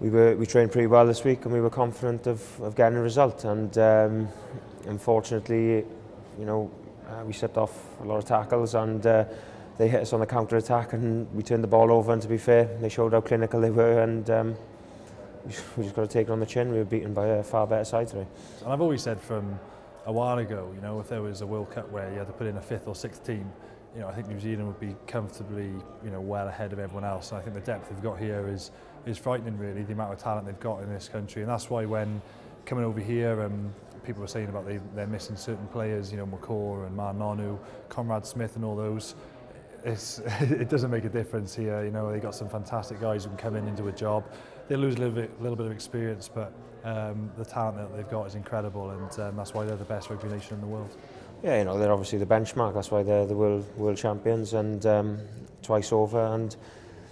we were we trained pretty well this week and we were confident of, of getting a result and um, unfortunately you know uh, we set off a lot of tackles and uh, they hit us on the counter attack and we turned the ball over and to be fair they showed how clinical they were and um, we just, we just got to take it on the chin we were beaten by a far better side today and I've always said from a while ago you know if there was a World Cup where you had to put in a fifth or sixth team you know, I think New Zealand would be comfortably, you know, well ahead of everyone else. And I think the depth they've got here is is frightening, really, the amount of talent they've got in this country. And that's why when coming over here, and um, people were saying about they, they're missing certain players, you know, McCaw and Marnonu, Conrad Smith and all those. It's, it doesn't make a difference here, you know, they got some fantastic guys who can come in and do a job. They lose a little bit, little bit of experience, but um, the talent that they've got is incredible and um, that's why they're the best rugby nation in the world. yeah, you know, they're obviously the benchmark. That's why they're the world, world champions and um, twice over. And